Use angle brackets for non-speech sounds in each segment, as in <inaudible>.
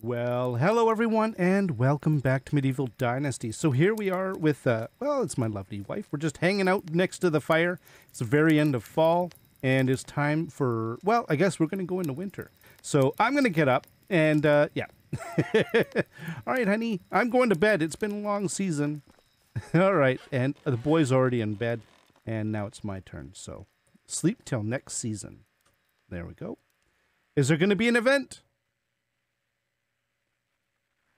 Well, hello everyone, and welcome back to Medieval Dynasty. So here we are with, uh, well, it's my lovely wife. We're just hanging out next to the fire. It's the very end of fall, and it's time for, well, I guess we're going to go into winter. So I'm going to get up, and, uh, yeah. <laughs> All right, honey, I'm going to bed. It's been a long season. <laughs> All right, and the boy's already in bed, and now it's my turn. So sleep till next season. There we go. Is there going to be an event?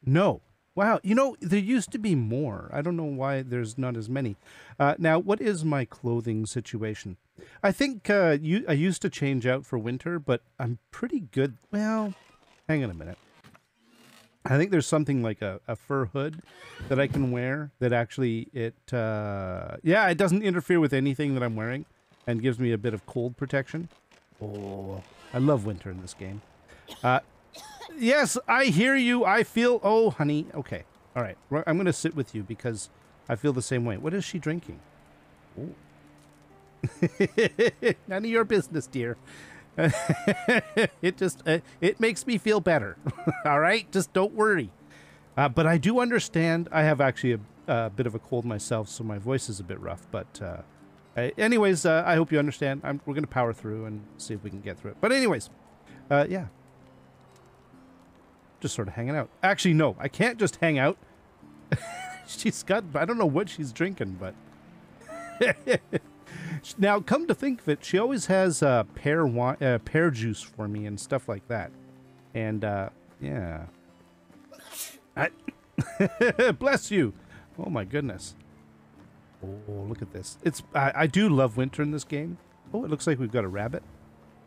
No. Wow. You know, there used to be more. I don't know why there's not as many. Uh, now, what is my clothing situation? I think uh, you, I used to change out for winter, but I'm pretty good. Well, hang on a minute. I think there's something like a, a fur hood that I can wear that actually it, uh, yeah, it doesn't interfere with anything that I'm wearing and gives me a bit of cold protection. Oh, I love winter in this game. Uh, yes, I hear you. I feel. Oh, honey. Okay. All right. I'm going to sit with you because I feel the same way. What is she drinking? <laughs> None of your business, dear. <laughs> it just uh, it makes me feel better. <laughs> All right, just don't worry. Uh, but I do understand. I have actually a, a, bit of a cold myself, so my voice is a bit rough. But uh, anyways, uh, I hope you understand. I'm, we're going to power through and see if we can get through it. But anyways, uh, yeah, just sort of hanging out. Actually, no, I can't just hang out. <laughs> she's got, I don't know what she's drinking, but. <laughs> now, come to think of it, she always has uh, pear, wine, uh, pear juice for me and stuff like that. And, uh, yeah. I <laughs> Bless you. Oh, my goodness. Oh, look at this. It's I, I do love winter in this game. Oh, it looks like we've got a rabbit.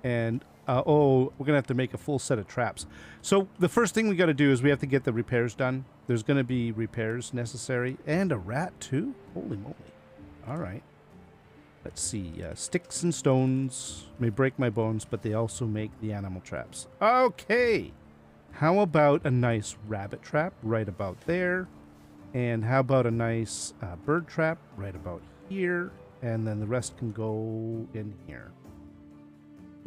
And uh, oh, we're going to have to make a full set of traps. So the first thing we got to do is we have to get the repairs done. There's going to be repairs necessary. And a rat, too? Holy moly. All right. Let's see. Uh, sticks and stones may break my bones, but they also make the animal traps. Okay. How about a nice rabbit trap right about there? And how about a nice uh, bird trap right about here? And then the rest can go in here.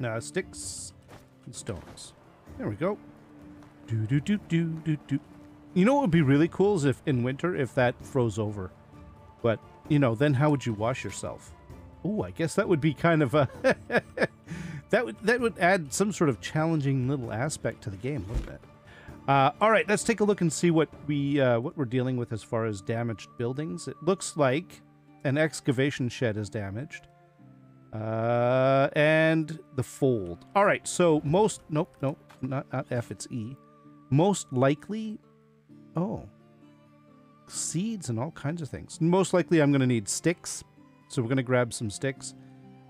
Uh, sticks and stones. There we go. Do do do do do do. You know what would be really cool is if in winter if that froze over. But you know, then how would you wash yourself? Oh, I guess that would be kind of a <laughs> that would that would add some sort of challenging little aspect to the game, wouldn't it? Uh, all right, let's take a look and see what we uh, what we're dealing with as far as damaged buildings. It looks like an excavation shed is damaged. Uh, and the fold. All right, so most, nope, nope, not, not F, it's E. Most likely, oh, seeds and all kinds of things. Most likely I'm going to need sticks, so we're going to grab some sticks.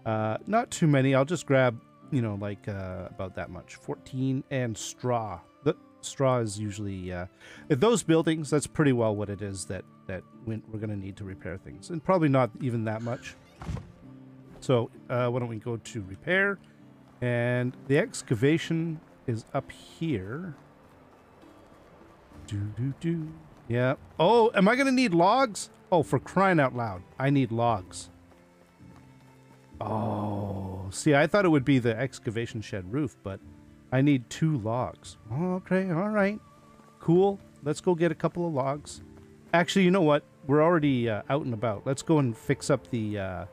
Uh, not too many, I'll just grab, you know, like uh, about that much. 14 and straw. The straw is usually, uh, those buildings, that's pretty well what it is that, that we're going to need to repair things. And probably not even that much. So uh, why don't we go to repair? And the excavation is up here. Do, do, do. Yeah. Oh, am I going to need logs? Oh, for crying out loud. I need logs. Oh, see, I thought it would be the excavation shed roof, but I need two logs. Okay, all right. Cool. Let's go get a couple of logs. Actually, you know what? We're already uh, out and about. Let's go and fix up the uh,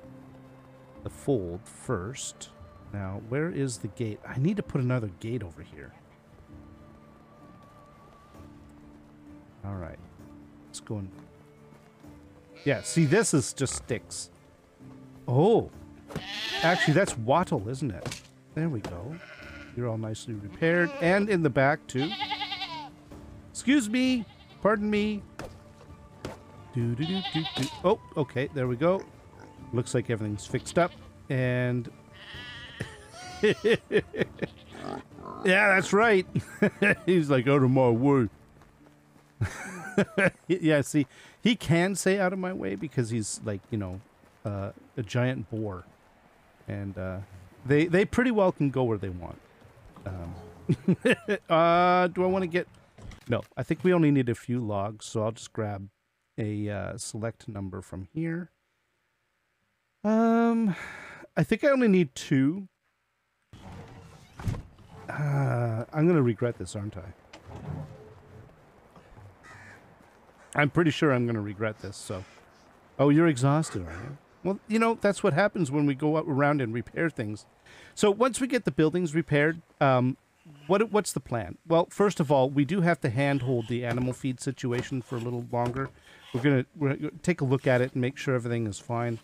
the fold first. Now, where is the gate? I need to put another gate over here. All right. Let's go and... Yeah, see, this is just sticks. Oh. Actually, that's wattle, isn't it? There we go. You're all nicely repaired. And in the back, too. Excuse me. Pardon me. Do, do, do, do, do. Oh, okay. There we go. Looks like everything's fixed up. And... <laughs> yeah, that's right. <laughs> He's like, out of my way. <laughs> yeah, see, he can say out of my way because he's like, you know, uh, a giant boar. And uh, they, they pretty well can go where they want. Um, uh, do I want to get... No, I think we only need a few logs, so I'll just grab a uh, select number from here. Um, I think I only need two. Uh, I'm going to regret this, aren't I? I'm pretty sure I'm going to regret this. So, oh, you're exhausted, are you? Well, you know that's what happens when we go around and repair things. So once we get the buildings repaired, um, what what's the plan? Well, first of all, we do have to handhold the animal feed situation for a little longer. We're gonna take a look at it and make sure everything is fine.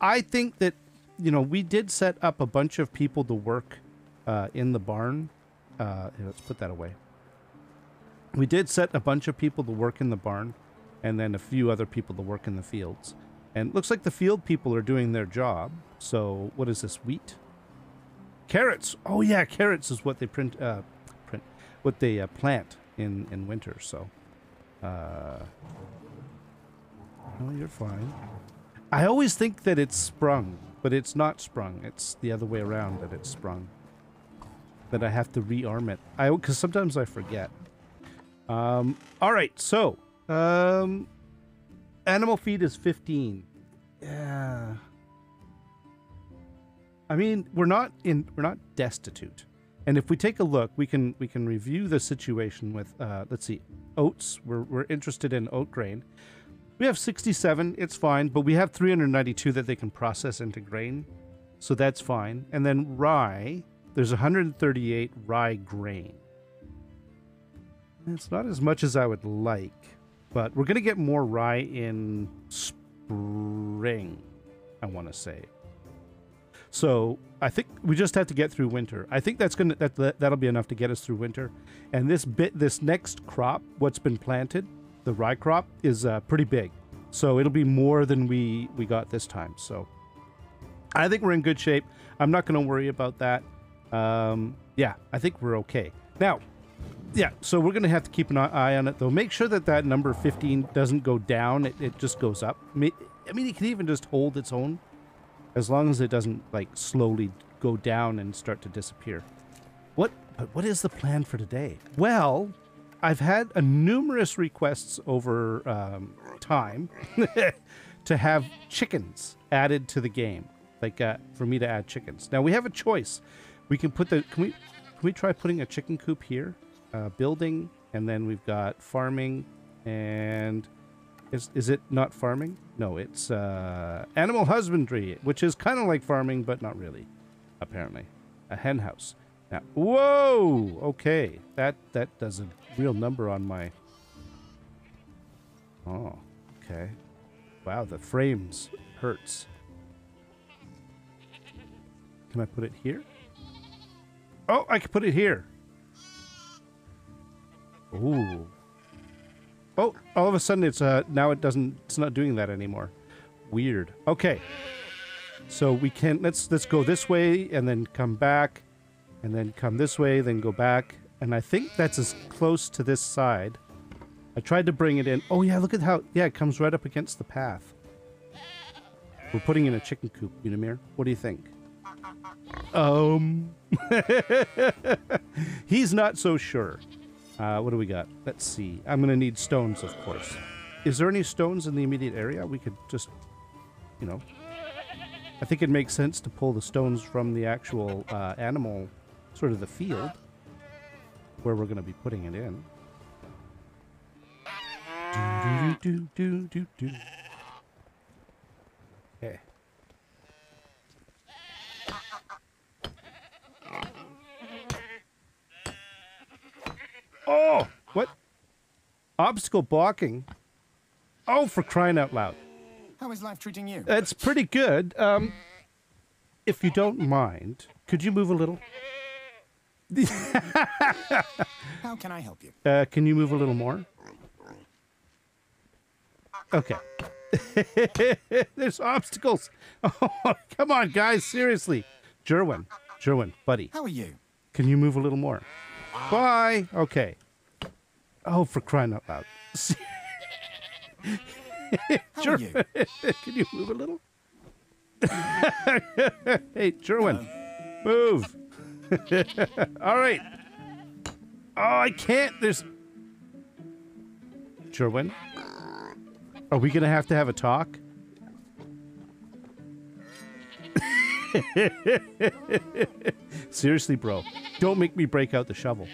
I think that you know we did set up a bunch of people to work uh, in the barn. Uh, let's put that away. We did set a bunch of people to work in the barn, and then a few other people to work in the fields. And looks like the field people are doing their job. So what is this wheat? Carrots. Oh yeah, carrots is what they print. Uh, print what they uh, plant in in winter. So, uh, oh, you're fine. I always think that it's sprung, but it's not sprung. It's the other way around that it's sprung. That I have to rearm it. I because sometimes I forget. Um. All right. So, um, animal feed is fifteen. Yeah. I mean, we're not in we're not destitute. And if we take a look, we can we can review the situation with uh, let's see, oats. We're we're interested in oat grain. We have 67, it's fine, but we have 392 that they can process into grain. So that's fine. And then rye, there's 138 rye grain. It's not as much as I would like, but we're going to get more rye in spring, I want to say. So I think we just have to get through winter. I think that's gonna that, that that'll be enough to get us through winter. And this bit, this next crop, what's been planted, the rye crop, is uh, pretty big. So it'll be more than we we got this time. So I think we're in good shape. I'm not going to worry about that. Um, yeah, I think we're okay. Now, yeah, so we're going to have to keep an eye on it, though. Make sure that that number 15 doesn't go down. It, it just goes up. I mean, it can even just hold its own as long as it doesn't like slowly go down and start to disappear. What but what is the plan for today? Well, I've had a numerous requests over um, time <laughs> to have chickens added to the game, like uh, for me to add chickens. Now we have a choice. We can put the can we can we try putting a chicken coop here, uh, building, and then we've got farming and is is it not farming? No, it's uh, animal husbandry, which is kind of like farming, but not really. Apparently, a hen house. Now, whoa! Okay, that that does a real number on my. Oh, okay. Wow, the frames hurts. Can I put it here? Oh, I can put it here. Ooh, Oh, all of a sudden it's uh now it doesn't it's not doing that anymore. Weird. Okay. So we can let's let's go this way and then come back and then come this way, then go back. And I think that's as close to this side. I tried to bring it in. Oh yeah, look at how yeah, it comes right up against the path. We're putting in a chicken coop, Unimir. What do you think? Um <laughs> He's not so sure. Uh, what do we got? Let's see. I'm going to need stones, of course. Is there any stones in the immediate area? We could just, you know... I think it makes sense to pull the stones from the actual uh, animal, sort of the field, where we're going to be putting it in. Do, do, do, do, do, do. Okay. Oh, what? Obstacle blocking? Oh, for crying out loud. How is life treating you? It's pretty good. Um, if you don't mind, could you move a little? How can I help you? <laughs> Uh, can you move a little more? Okay. <laughs> There's obstacles. <laughs> Oh, come on, guys. Seriously. Jerwin. Jerwin, buddy. How are you? Can you move a little more? Bye. Okay. Oh, for crying out loud. How are you? Can you move a little? hey, Jerwin, move. <laughs> All right. Oh, I can't. There's. Jerwin, are we gonna have to have a talk? <laughs> Seriously, bro, don't make me break out the shovel.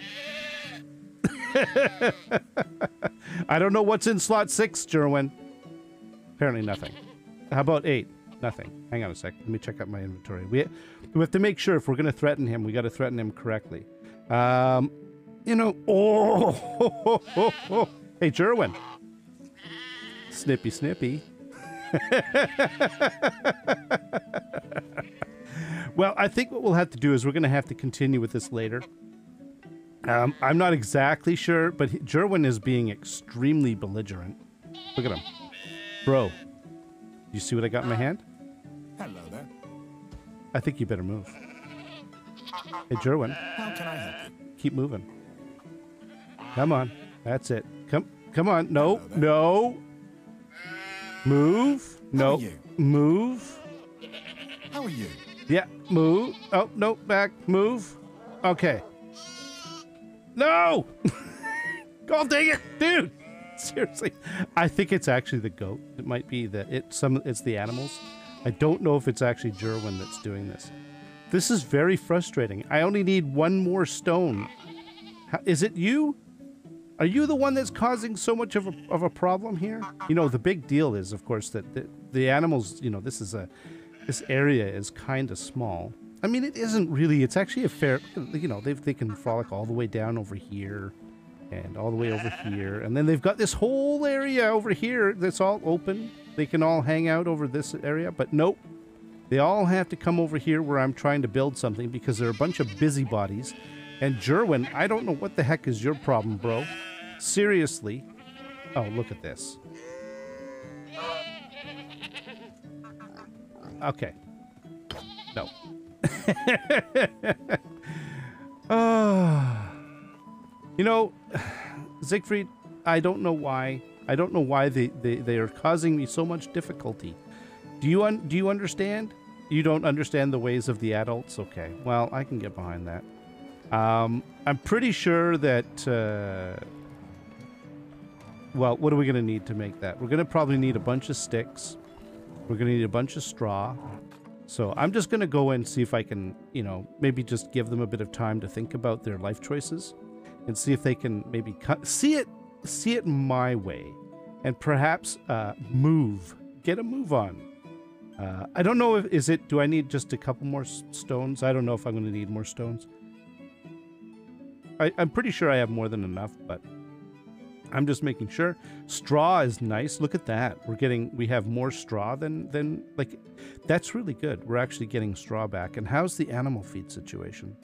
<laughs> I don't know what's in slot six, Jerwin. Apparently nothing. How about eight? Nothing. Hang on a sec. Let me check out my inventory. We, we have to make sure if we're going to threaten him, we got to threaten him correctly. Um, you know, oh, <laughs> hey, Jerwin. Snippy, snippy. <laughs> well, I think what we'll have to do is we're going to have to continue with this later. Um, I'm not exactly sure, but Jerwin is being extremely belligerent. Look at him. Bro, you see what I got in my hand? Hello there. I think you better move. Hey, Jerwin, How can I help you? keep moving. Come on. That's it. Come come on. No, no. Move. No. Move. How are you? Yeah, move. Oh, no, back. Move. Okay. No! <laughs> God dang it, dude! <laughs> Seriously. I think it's actually the goat. It might be the it some it's the animals. I don't know if it's actually Jerwin that's doing this. This is very frustrating. I only need one more stone. Is it you? Are you the one that's causing so much of a, of a problem here? You know, the big deal is, of course, that the, the animals, you know, this is a, this area is kind of small. I mean, it isn't really, it's actually a fair, you know, they they can frolic all the way down over here and all the way over here. And then they've got this whole area over here that's all open. They can all hang out over this area, but nope. They all have to come over here where I'm trying to build something because they're a bunch of busybodies. And Jerwin, I don't know what the heck is your problem, bro. Seriously. Oh, look at this. Okay. No. <laughs> Ah. you know, <sighs> Siegfried, I don't know why. I don't know why they, they, they are causing me so much difficulty. Do you un- do you understand? You don't understand the ways of the adults? Okay. Well, I can get behind that. Um, I'm pretty sure that. Uh, well, what are we going to need to make that? We're going to probably need a bunch of sticks. We're going to need a bunch of straw. So I'm just going to go and see if I can, you know, maybe just give them a bit of time to think about their life choices and see if they can maybe cut, see it, see it my way and perhaps uh, move, get a move on. Uh, I don't know if, is it, do I need just a couple more stones? I don't know if I'm going to need more stones. I, I'm pretty sure I have more than enough, but I'm just making sure. Straw is nice. Look at that. We're getting we have more straw than than like that's really good. We're actually getting straw back. And how's the animal feed situation?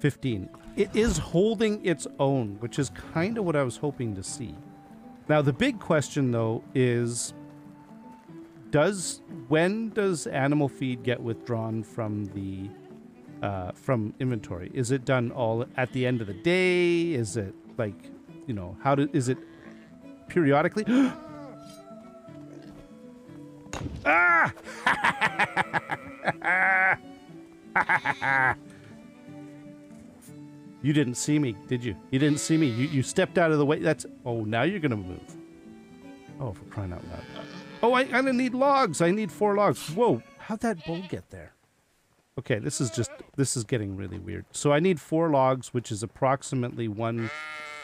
15. It is holding its own, which is kind of what I was hoping to see. Now the big question though is does when does animal feed get withdrawn from the uh, from inventory? Is it done all at the end of the day? Is it like you know how do is it periodically? <gasps> ah! <laughs> <laughs> you didn't see me, did you? You didn't see me. You you stepped out of the way. That's oh now you're gonna move. Oh, for crying out loud! Oh, I, I'm need logs. I need four logs. Whoa! How'd that bull get there? Okay, this is just this is getting really weird. So I need four logs, which is approximately one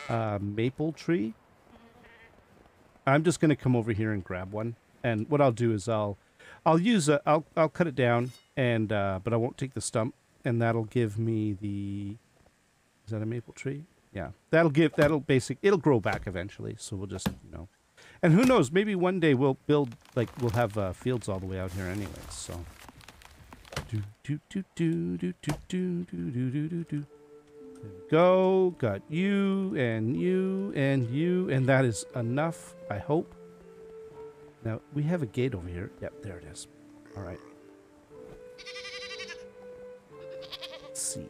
uh, maple tree. I'm just gonna come over here and grab one, and what I'll do is I'll I'll use a I'll I'll cut it down, and uh, but I won't take the stump, and that'll give me the is that a maple tree? Yeah, that'll give that'll basic it'll grow back eventually. So we'll just you know, and who knows? Maybe one day we'll build like we'll have uh, fields all the way out here anyways. So. Do do do do do do do do do do do do. Go. Got you and you and you, and that is enough. I hope. Now we have a gate over here. Yep, there it is. All right. Let's see.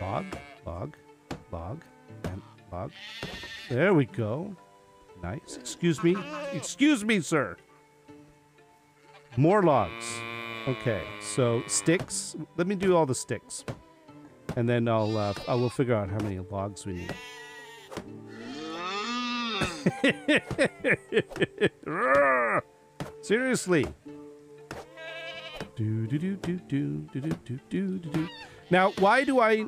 Log, log, log, and log. There we go. Nice. Excuse me. Excuse me, sir. More logs. Okay, so sticks. Let me do all the sticks, and then I'll uh, I will figure out how many logs we need. <laughs> Seriously. Do do do do do do do do do do. Now, why do I?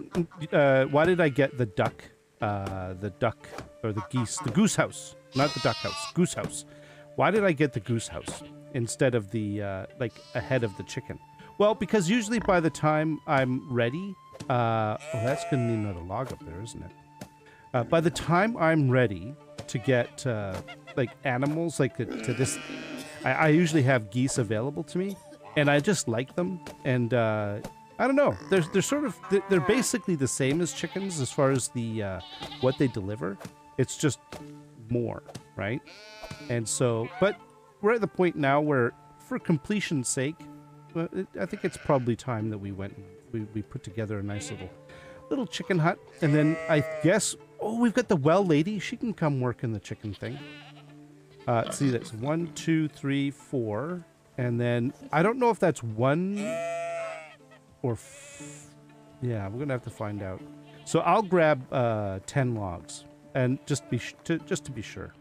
Uh, why did I get the duck uh, the duck or the geese, the goose house, not the duck house, goose house. Why did I get the goose house instead of the uh, like ahead of the chicken? Well, because usually by the time I'm ready, uh, oh, that's gonna need another log up there, isn't it? Uh, by the time I'm ready to get uh, like animals like to, to this, I, I usually have geese available to me, and I just like them. And uh, I don't know, they're they're sort of they're, basically the same as chickens as far as the uh, what they deliver. It's just more, right? And so, but we're at the point now where, for completion's sake, I think it's probably time that we went we, we put together a nice little little chicken hut. And then I guess, oh, we've got the well lady. She can come work in the chicken thing. Uh, see, that's one, two, three, four. And then I don't know if that's one or. Yeah, we're to have to find out. So I'll grab uh, 10 logs and just be to, just to be sure.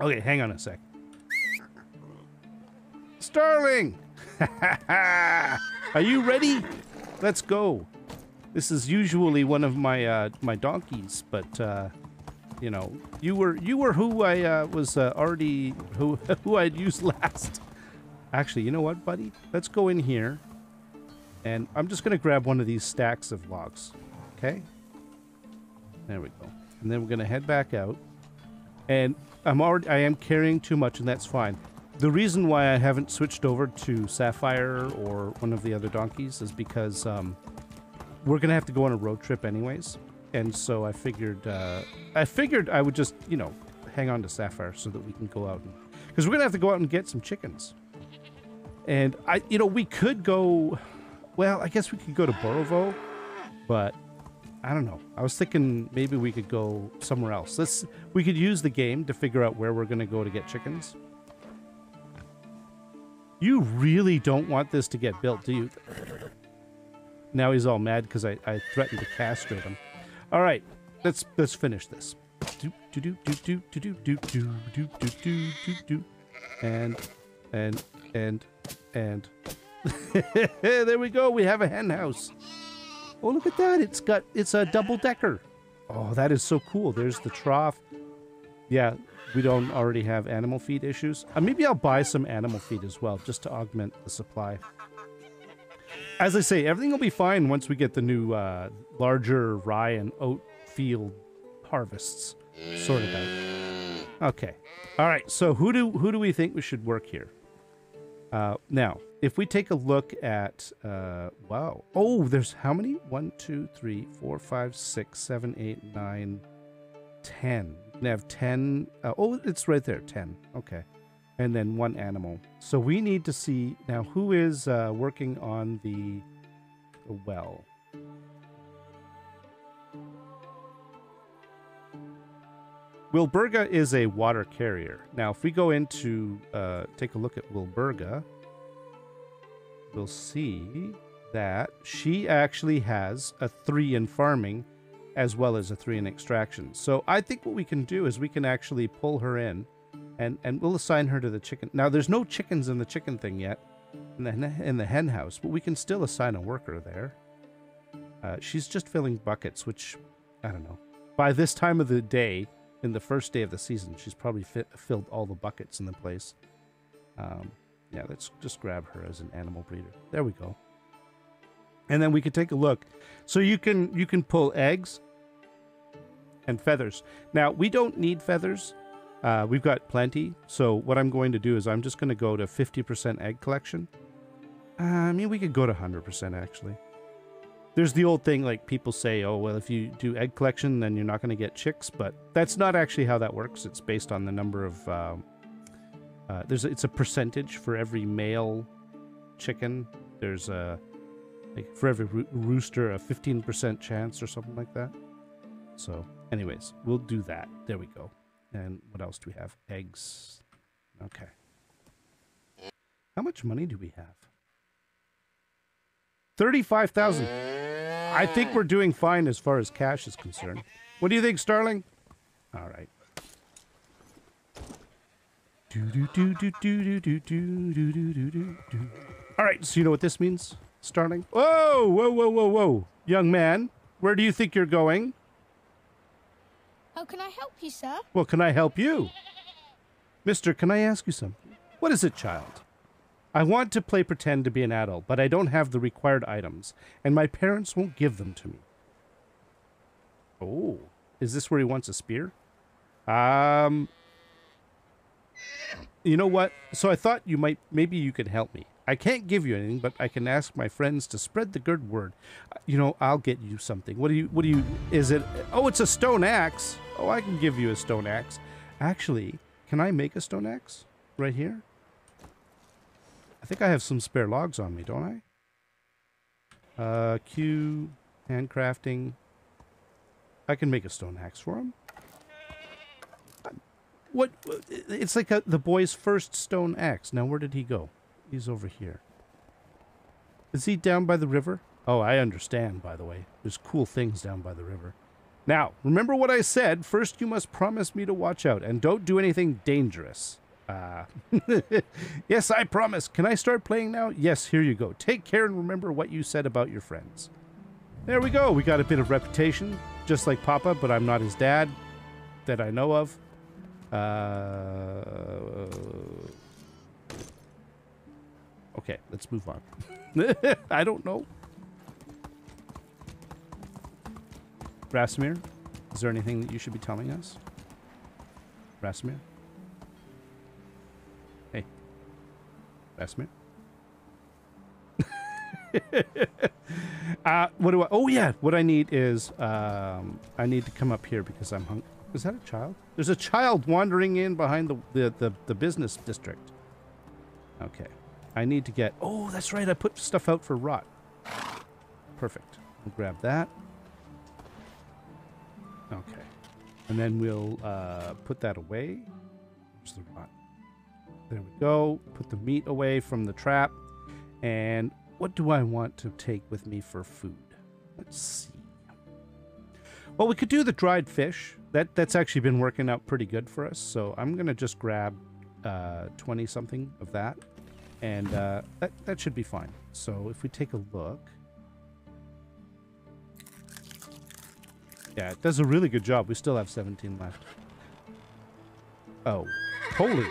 Okay, hang on a sec. Starling! <laughs> Are you ready? Let's go. This is usually one of my uh, my donkeys, but uh, you know, you were you were who I uh, was uh, already who <laughs> who I'd used last. Actually, you know what, buddy? Let's go in here, and I'm just gonna grab one of these stacks of logs. Okay. There we go. And then we're gonna head back out, and I'm already I am carrying too much, and that's fine. The reason why I haven't switched over to Sapphire or one of the other donkeys is because um, we're gonna have to go on a road trip anyways, and so I figured uh, I figured I would just you know hang on to Sapphire so that we can go out because we're gonna have to go out and get some chickens. And I, you know, we could go. Well, I guess we could go to Borovo, but I don't know. I was thinking maybe we could go somewhere else. Let's. We could use the game to figure out where we're gonna go to get chickens. You really don't want this to get built, do you? Now he's all mad because I, I threatened to castrate him. All right, let's let's finish this. And and and and <laughs> there we go. We have a hen house. Oh, look at that! It's got it's a double decker. Oh, that is so cool. There's the trough. Yeah, we don't already have animal feed issues. Uh, maybe I'll buy some animal feed as well, just to augment the supply. As I say, everything will be fine once we get the new uh, larger rye and oat field harvests sorted out. Okay. All right. So who do who do we think we should work here? Uh, now, if we take a look at uh, wow, oh, there's how many? One, two, three, four, five, six, seven, eight, nine, ten. We have ten. Uh, oh, it's right there. Ten. Okay. And then one animal. So we need to see now who is uh, working on the, the well. Wilburga is a water carrier. Now, if we go into uh, take a look at Wilburga, we'll see that she actually has a three in farming as well as a three in extraction. So I think what we can do is we can actually pull her in and, and we'll assign her to the chicken. Now, there's no chickens in the chicken thing yet in the, in the hen house, but we can still assign a worker there. Uh, she's just filling buckets, which, I don't know. By this time of the day, in the first day of the season, she's probably filled all the buckets in the place. Um, yeah, let's just grab her as an animal breeder. There we go. And then we could take a look. So you can you can pull eggs and feathers. Now we don't need feathers. Uh, we've got plenty. So what I'm going to do is I'm just going to go to 50% egg collection. Uh, I mean, we could go to 100% actually. There's the old thing like people say, oh, well, if you do egg collection, then you're not going to get chicks. But that's not actually how that works. It's based on the number of. Um, uh, there's it's a percentage for every male chicken. There's a like for every roo- rooster a 15% chance or something like that. So, anyways, we'll do that. There we go. And what else do we have? Eggs. Okay. How much money do we have? 35,000. I think we're doing fine as far as cash is concerned. What do you think, Starling? All right. All right, so you know what this means, Starling? Whoa, whoa, whoa, whoa, whoa, young man, where do you think you're going? How can I help you, sir? Well, can I help you? Mister, can I ask you something? What is it, child? I want to play pretend to be an adult, but I don't have the required items, and my parents won't give them to me. Oh, is this where he wants a spear? Um, you know what? So I thought you might, maybe you could help me. I can't give you anything, but I can ask my friends to spread the good word. Uh, You know, I'll get you something. What do you, what do you, is it, oh, it's a stone axe. Oh, I can give you a stone axe. Actually, can I make a stone axe right here? I think I have some spare logs on me, don't I? Uh, Q, handcrafting. I can make a stone axe for him. What? It's like a, the boy's first stone axe. Now, where did he go? He's over here. Is he down by the river? Oh, I understand, by the way. There's cool things down by the river. Now, remember what I said. First, you must promise me to watch out and don't do anything dangerous. Uh, <laughs> yes, I promise. Can I start playing now? Yes, here you go. Take care and remember what you said about your friends. There we go. We got a bit of reputation, just like Papa, but I'm not his dad that I know of. Uh, okay, let's move on. <laughs> I don't know. Rasimir, is there anything that you should be telling us? Rasimir? Hey. Rasimir? <laughs> uh, what do I? Oh yeah, what I need is um, I need to come up here because I'm hungry. Is that a child? There's a child wandering in behind the the, the, the business district. Okay, I need to get. Oh, that's right. I put stuff out for rot. Perfect. We'll grab that. Okay, and then we'll uh, put that away. Where's the rot? There we go. Put the meat away from the trap. And what do I want to take with me for food? Let's see. Well, we could do the dried fish. That that's actually been working out pretty good for us. So I'm gonna just grab uh, twenty something of that, and uh, that that should be fine. So if we take a look, yeah, it does a really good job. We still have seventeen left. Oh, holy,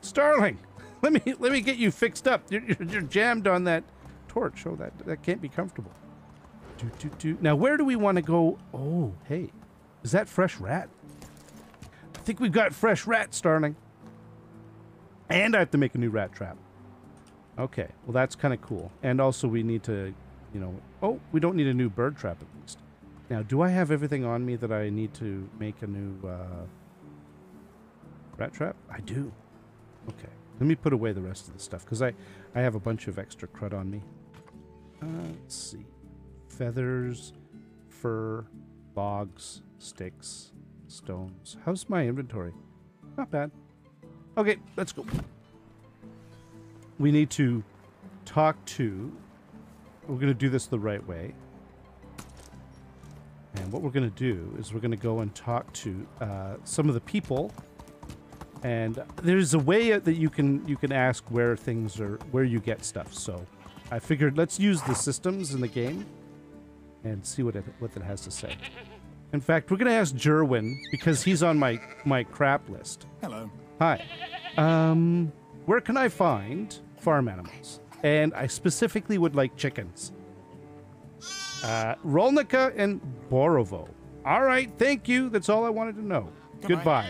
Starling! Let me let me get you fixed up. You're, you're, you're jammed on that torch. Oh, that that can't be comfortable. Do, do, do. Now, where do we want to go? Oh, hey. Is that fresh rat? I think we've got fresh rat, Starling. And I have to make a new rat trap. Okay, well, that's kind of cool. And also, we need to, you know... Oh, we don't need a new bird trap, at least. Now, do I have everything on me that I need to make a new uh, rat trap? I do. Okay. Let me put away the rest of the stuff, because I, I have a bunch of extra crud on me. Uh, let's see feathers, fur, logs, sticks, stones. How's my inventory? Not bad. Okay, let's go. We need to talk to. We're going to do this the right way. And what we're going to do is we're going to go and talk to uh, some of the people. And there's a way that you can you can ask where things are where you get stuff. So I figured let's use the systems in the game and see what it what it has to say. In fact, we're gonna ask Jerwin because he's on my my crap list. Hello. Hi, um, where can I find farm animals? And I specifically would like chickens. Uh, Rolnica and Borovo. All right, thank you. That's all I wanted to know. Goodbye.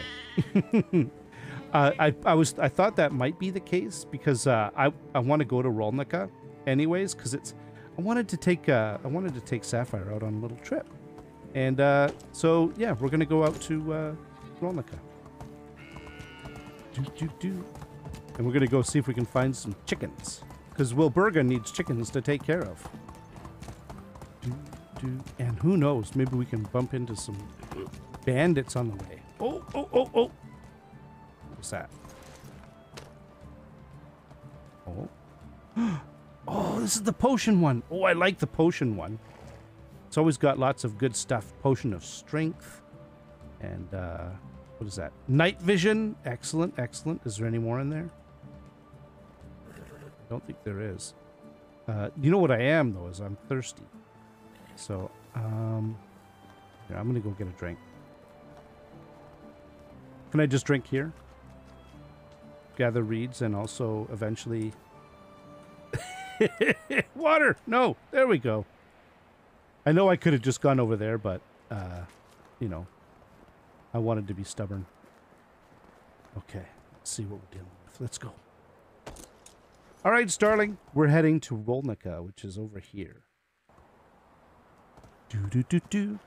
Goodbye. <laughs> uh, I, I was I thought that might be the case because uh, I I want to go to Rolnica anyways because it's I wanted to take uh, I wanted to take Sapphire out on a little trip, and uh, so yeah, we're gonna go out to uh, Rolnica. Do do do, and we're gonna go see if we can find some chickens because Wilburga needs chickens to take care of. Do do, and who knows? Maybe we can bump into some bandits on the way. Oh oh oh oh! What's that? Oh. <gasps> <gasps> Oh, this is the potion one. Oh, I like the potion one. It's always got lots of good stuff. Potion of strength. And, uh, what is that? Night vision. Excellent, excellent. Is there any more in there? I don't think there is. Uh, you know what I am, though, is I'm thirsty. So, um, here, I'm to go get a drink. Can I just drink here? Gather reeds and also eventually. <laughs> Water! No! There we go. I know I could have just gone over there, but, uh, you know, I wanted to be stubborn. Okay, let's see what we're dealing with. Let's go. All right, Starling, we're heading to Rolnica, which is over here. Do do do do.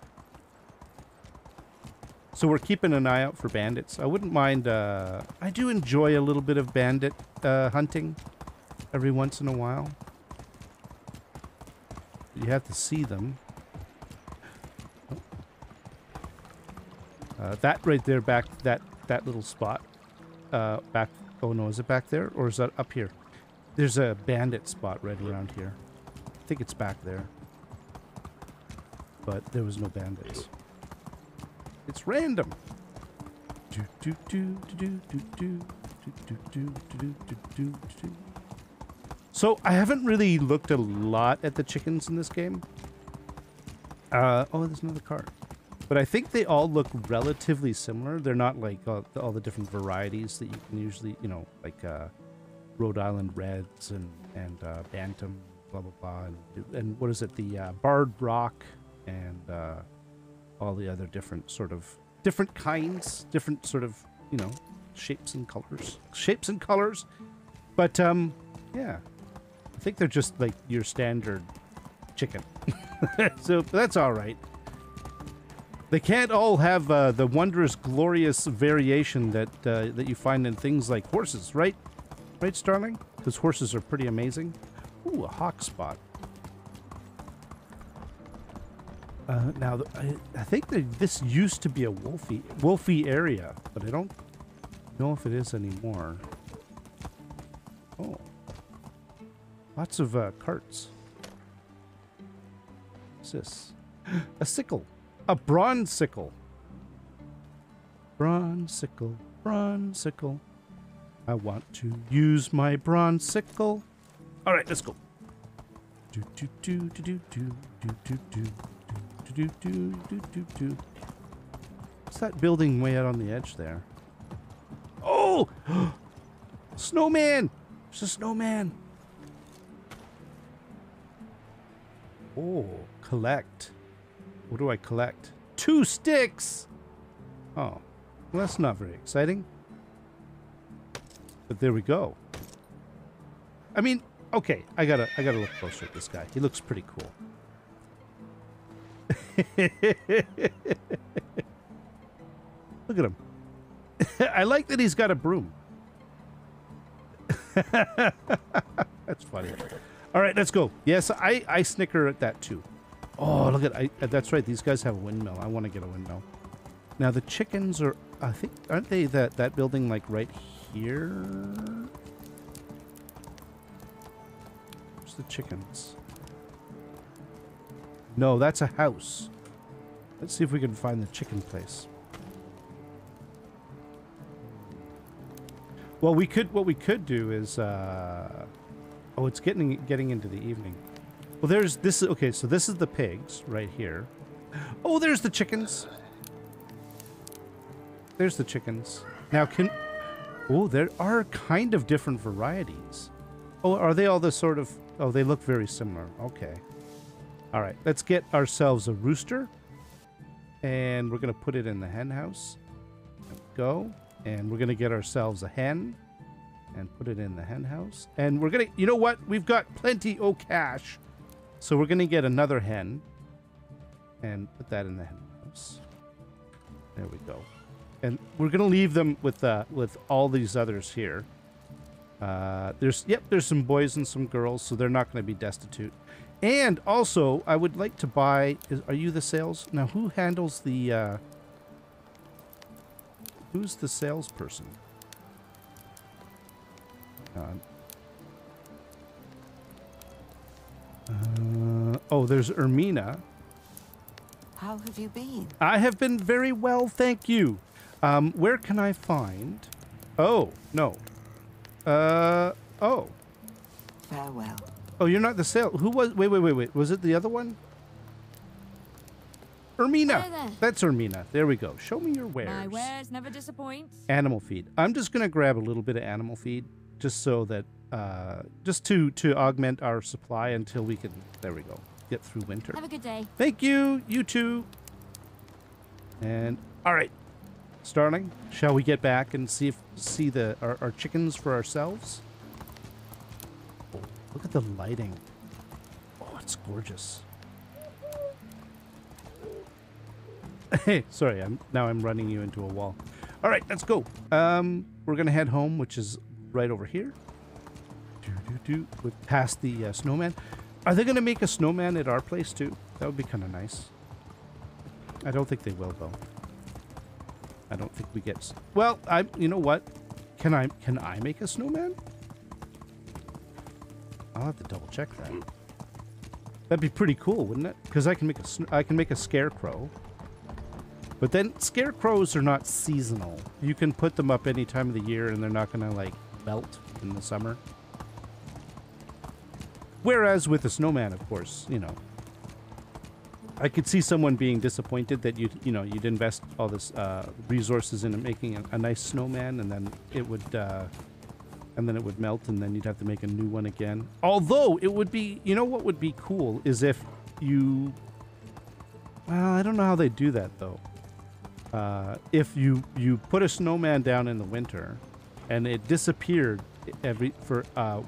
So we're keeping an eye out for bandits. I wouldn't mind. Uh, I do enjoy a little bit of bandit uh, hunting every once in a while. You have to see them. Uh, that right there, back that that little spot, uh, back. Oh no, is it back there or is that up here? There's a bandit spot right around here. I think it's back there, but there was no bandits. It's random. Do do do do do do do do do do do do do. So I haven't really looked a lot at the chickens in this game. Uh, oh, there's another card. But I think they all look relatively similar. They're not like all, all the different varieties that you can usually, you know, like uh, Rhode Island Reds and and uh, Bantam, blah blah blah, and, and what is it? The uh, Barred Rock and uh, all the other different sort of different kinds, different sort of you know shapes and colors, shapes and colors. But um, yeah, think they're just like your standard chicken. <laughs> so that's all right. They can't all have uh, the wondrous, glorious variation that uh, that you find in things like horses, right? Right, Starling? Because horses are pretty amazing. Ooh, a hawk spot. Uh, now, I, I think that this used to be a wolfy, wolfy area, but I don't know if it is anymore. Oh. Lots of uh, carts. What's this? A sickle. A bronze sickle. Bronze sickle. Bronze sickle. I want to use my bronze sickle. All right, let's go. Do do do do do do do do do do do do do do. What's that building way out on the edge there? Oh, snowman! There's a snowman. Oh, collect. What do I collect? Two sticks. Oh, well, that's not very exciting. But there we go. I mean, okay, I gotta, I gotta look closer at this guy. He looks pretty cool. <laughs> look at him. <laughs> I like that he's got a broom. <laughs> That's funny. All right, let's go. Yes, I, I snicker at that too. Oh, look at I. That's right. These guys have a windmill. I want to get a windmill. Now the chickens are. I think aren't they that that building like right here? Where's the chickens? No, that's a house. Let's see if we can find the chicken place. Well, we could. What we could do is. Uh, oh, it's getting getting into the evening. Well, there's this. Is okay, so this is the pigs right here. Oh, there's the chickens. There's the chickens. Now, can... Oh, there are kind of different varieties. Oh, are they all the sort of... Oh, they look very similar. Okay. All right, let's get ourselves a rooster. And we're going to put it in the hen house. Go. And we're going to get ourselves a hen. And put it in the hen house. And we're to... You know what? We've got plenty of cash. So we're to get another hen. And put that in the hen house. There we go and we're gonna leave them with uh, with all these others here. Uh, there's yep, there's some boys and some girls, so they're not to be destitute. And also, I would like to buy. Is, are you the sales now? Who handles the? Uh, who's the salesperson? Uh, oh, there's Ermina. How have you been? I have been very well, thank you. Um, where can I find? Oh, no. Uh, oh. Farewell. Oh, you're not the sale. Who was? Wait, wait, wait, wait. Was it the other one? Ermina. Hello. That's Ermina. There we go. Show me your wares. My wares. wares never disappoint. Animal feed. I'm just gonna grab a little bit of animal feed, just so that, uh, just to to augment our supply until we can. There we go. Get through winter. Have a good day. Thank you. You too. And all right, Starling. Shall we get back and see if see the our, our chickens for ourselves? Oh, look at the lighting. Oh, it's gorgeous. Hey, <laughs> sorry. I'm now I'm running you into a wall. All right, let's go. Um, we're gonna head home, which is right over here. Do do do. With past the uh, snowman. Are they gonna make a snowman at our place too? That would be kind of nice. I don't think they will though. I don't think we get. Well, I. You know what? Can I? Can I make a snowman? I'll have to double check that. That'd be pretty cool, wouldn't it? Because I can make a. I can make a scarecrow. But then scarecrows are not seasonal. You can put them up any time of the year, and they're not gonna like melt in the summer. Whereas with a snowman, of course, you know, I could see someone being disappointed that you you know you'd invest all this uh, resources into making a, a nice snowman, and then it would uh, and then it would melt, and then you'd have to make a new one again. Although it would be, you know, what would be cool is if you. Well, I don't know how they do that though. Uh, if you you put a snowman down in the winter, and it disappeared every for uh,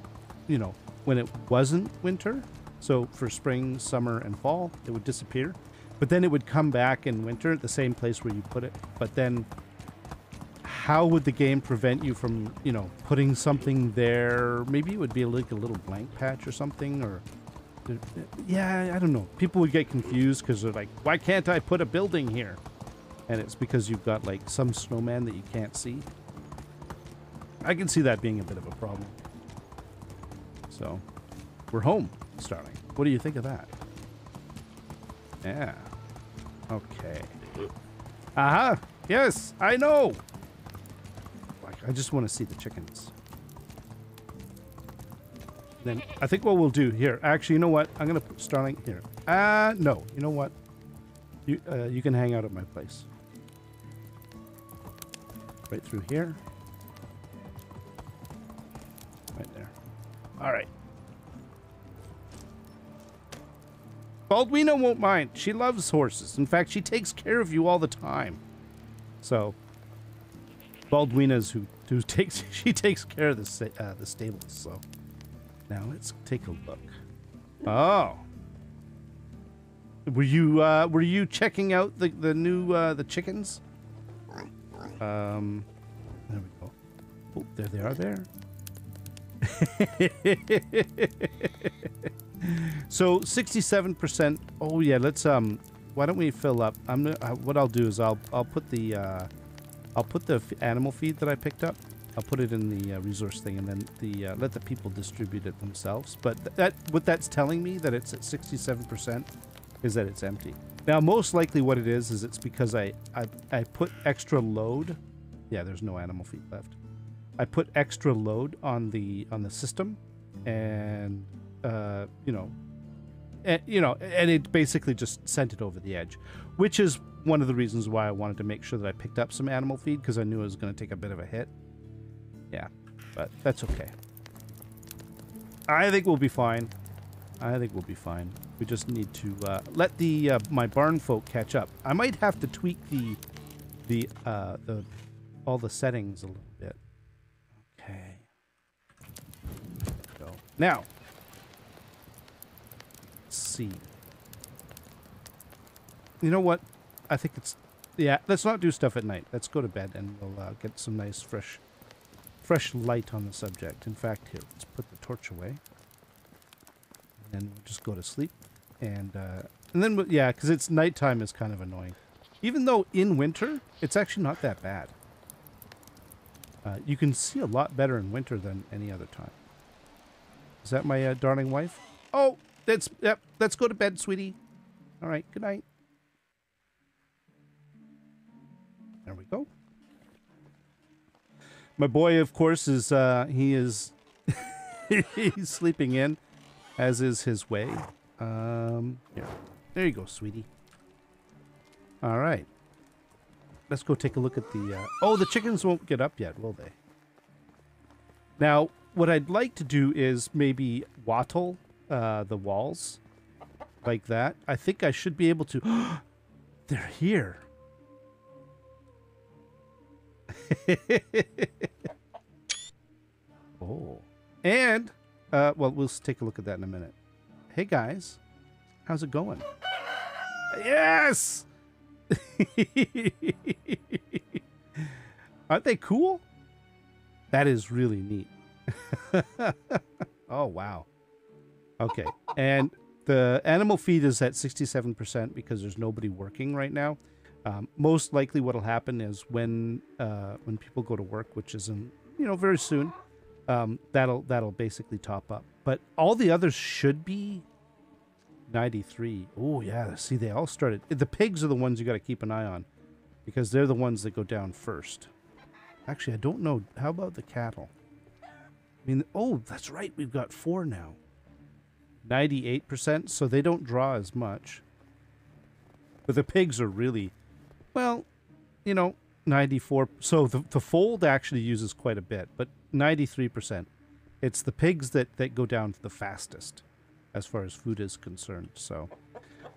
you know when it wasn't winter, so for spring, summer, and fall, it would disappear. But then it would come back in winter at the same place where you put it. But then, how would the game prevent you from, you know, putting something there? Maybe it would be like a little blank patch or something, or yeah, I don't know. People would get confused because they're like, "Why can't I put a building here?" And it's because you've got like some snowman that you can't see. I can see that being a bit of a problem. So, we're home, Starling. What do you think of that? Yeah. Okay. Aha! Yes, I know! Like, I just want to see the chickens. Then, I think what we'll do here, actually, you know what? I'm going to put Starling here. Uh, no. You know what? You, uh, you can hang out at my place. Right through here. All right. Baldwina won't mind. She loves horses. In fact, she takes care of you all the time. So, Baldwina's who who <laughs> takes she takes care of the uh, the stables. So, now let's take a look. Oh, were you uh, were you checking out the the new uh, the chickens? Um, there we go. Oh, there they are. There. <laughs> so 67%. Oh yeah, let's um why don't we fill up? I'm uh, what I'll do is I'll I'll put the uh I'll put the animal feed that I picked up. I'll put it in the uh, resource thing and then the uh, let the people distribute it themselves. But th- that what that's telling me that it's at 67% is that it's empty. Now most likely what it is is it's because I I I put extra load. Yeah, there's no animal feed left. I put extra load on the on the system, and uh, you know, and, you know, and it basically just sent it over the edge, which is one of the reasons why I wanted to make sure that I picked up some animal feed because I knew it was going to take a bit of a hit. Yeah, but that's okay. I think we'll be fine. I think we'll be fine. We just need to uh, let the uh, my barn folk catch up. I might have to tweak the the uh, the all the settings a little bit. Okay. Go. Now. Let's see. You know what? I think it's yeah. Let's not do stuff at night. Let's go to bed and we'll uh, get some nice fresh, fresh light on the subject. In fact, here let's put the torch away, and then we'll just go to sleep. And uh, and then we'll- yeah, because it's nighttime is kind of annoying. Even though in winter it's actually not that bad. Uh, you can see a lot better in winter than any other time. Is that my uh, darling wife? Oh, that's yep. Let's go to bed, sweetie. All right. Good night. There we go. My boy, of course, is uh, he is <laughs> he's sleeping in, as is his way. Um, here, there you go, sweetie. All right. Let's go take a look at the. Uh... Oh, the chickens won't get up yet, will they? Now, what I'd like to do is maybe wattle uh, the walls like that. I think I should be able to. <gasps> They're here. <laughs> oh. And, uh, well, we'll take a look at that in a minute. Hey, guys. How's it going? Yes! <laughs> Aren't they cool? That is really neat. <laughs> oh, wow. Okay. And the animal feed is at 67% because there's nobody working right now. Um, most likely what'll happen is when uh, when people go to work, which is in, you know, very soon, um, that'll that'll basically top up. But all the others should be 93. Oh, yeah. See, they all started. The pigs are the ones you got to keep an eye on because they're the ones that go down first. Actually, I don't know. How about the cattle? I mean, oh, that's right. We've got four now. 98%, so they don't draw as much. But the pigs are really, well, you know, 94. So the, the fold actually uses quite a bit, but 93%. It's the pigs that, that go down the fastest as far as food is concerned. So,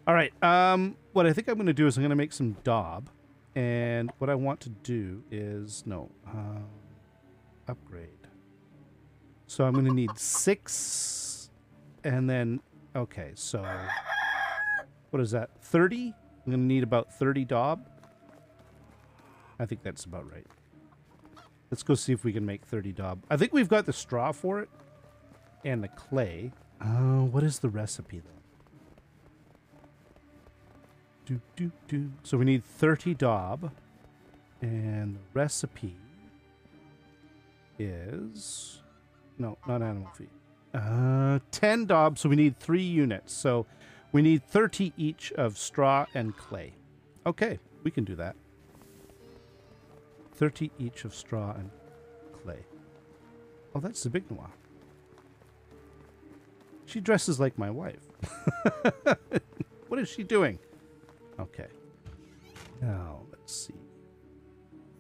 all right. Um, what I think I'm going to do is I'm going to make some daub. And what I want to do is, no, um, upgrade. So I'm going to need six and then, okay, so what is that? 30? I'm going to need about 30 daub. I think that's about right. Let's go see if we can make 30 daub. I think we've got the straw for it and the clay. Uh, what is the recipe though? Do, do, do. So we need 30 daub. And the recipe is. No, not animal feed. Uh, 10 daub, so we need three units. So we need 30 each of straw and clay. Okay, we can do that. 30 each of straw and clay. Oh, that's the big noir. She dresses like my wife. <laughs> what is she doing? Okay. Now, let's see.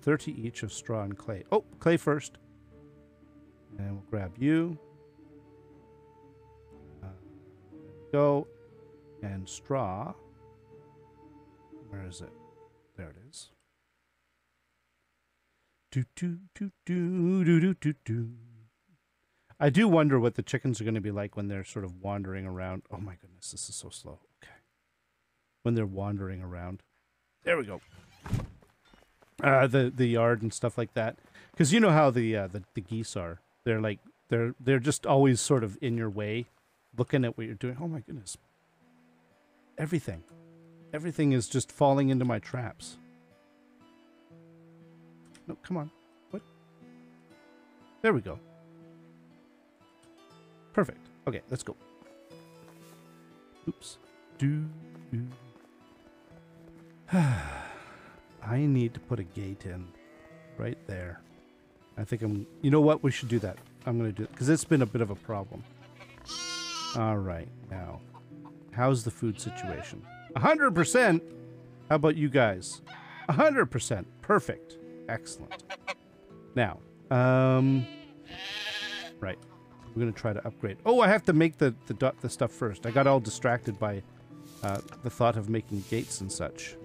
30 each of straw and clay. Oh, clay first. And we'll grab you. Uh, go. And straw. Where is it? There it is. Do do do do do do do do. I do wonder what the chickens are going to be like when they're sort of wandering around. Oh my goodness, this is so slow. Okay. When they're wandering around. There we go. Uh, the the yard and stuff like that. Because you know how the, uh, the the geese are. They're like they're they're just always sort of in your way, looking at what you're doing. Oh my goodness. Everything, everything is just falling into my traps. No, come on. What? There we go. Perfect. Okay, let's go. Oops. Do, do. <sighs> I need to put a gate in right there. I think I'm. You know what? We should do that. I'm going to do it because it's been a bit of a problem. All right, now, how's the food situation? Hundred percent. How about you guys? Hundred percent. Perfect. Excellent. Now, um, right. We're gonna try to upgrade. Oh, I have to make the the, the stuff first. I got all distracted by uh, the thought of making gates and such.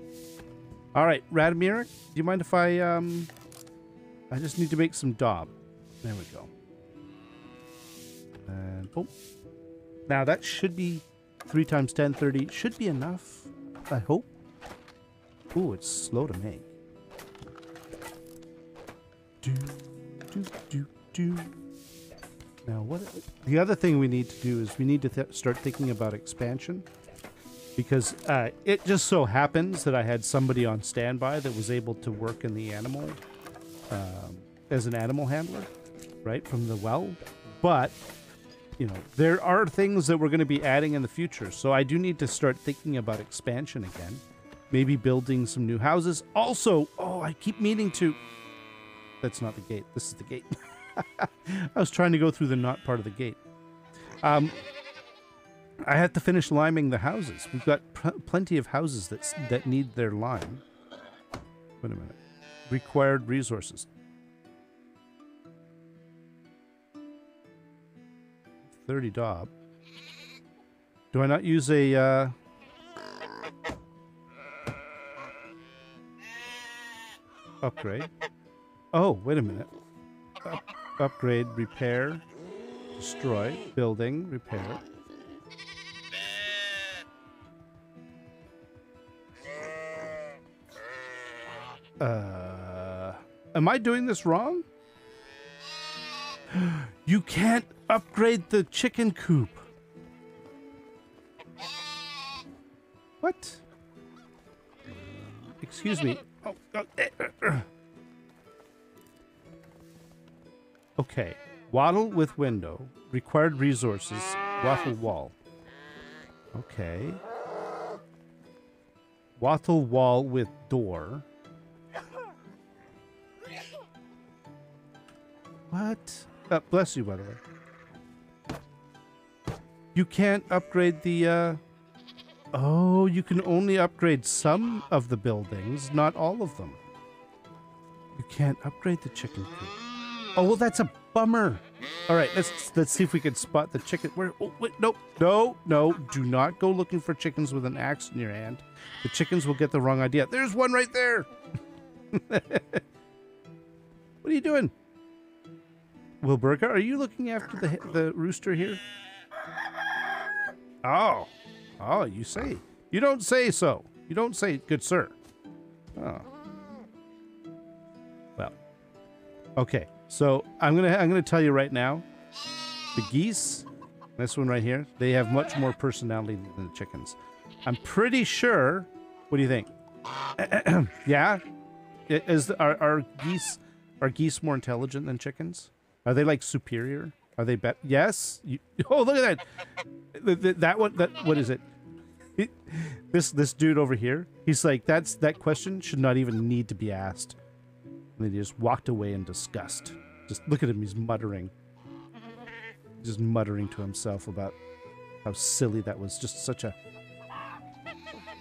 All right, Radimir, do you mind if I um? I just need to make some daub. There we go. And boom. Now that should be three times 10, 30. Should be enough. I hope. Ooh, it's slow to make. Do do do do. Now, what the other thing we need to do is we need to th- start thinking about expansion because uh, it just so happens that I had somebody on standby that was able to work in the animal um, as an animal handler, right from the well. But you know, there are things that we're going to be adding in the future, so I do need to start thinking about expansion again. Maybe building some new houses. Also, oh, I keep meaning to. That's not the gate. This is the gate. <laughs> I was trying to go through the not part of the gate. Um, I have to finish liming the houses. We've got pl- plenty of houses that that need their lime. Wait a minute. Required resources. Thirty daub. Do I not use a? Uh... Upgrade. Oh, wait a minute. Up- upgrade, repair, destroy, building, repair. Uh, am I doing this wrong? <gasps> You can't upgrade the chicken coop. What? Excuse me. Oh, oh, eh. <clears throat> Okay. Wattle with window. Required resources. Waffle wall. Okay. Wattle wall with door. What? Uh, bless you, by the way. You can't upgrade the, uh... Oh, you can only upgrade some of the buildings, not all of them. You can't upgrade the chicken coop. Oh, well, that's a bummer. All right, let's let's see if we can spot the chicken. Where? Oh, wait, no, no, no! Do not go looking for chickens with an axe in your hand. The chickens will get the wrong idea. There's one right there. <laughs> what are you doing, Wilburga? Are you looking after the the rooster here? Oh, oh, you say. You don't say so. You don't say, good sir. Oh. Well. Okay. So I'm gonna I'm gonna tell you right now, the geese, this one right here, they have much more personality than the chickens. I'm pretty sure. What do you think? <clears throat> yeah, is are are geese are geese more intelligent than chickens? Are they like superior? Are they bet? Yes. You, <laughs> oh, look at that. Th- th- that one. That what is it? It- This this dude over here. He's like that's that question should not even need to be asked. And then he just walked away in disgust. Just look at him, he's muttering. Just muttering to himself about how silly that was. Just such a.